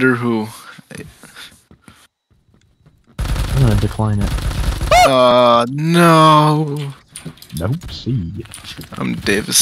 Under who? I'm gonna decline it. Uh, no. Nope. See. I'm Davis.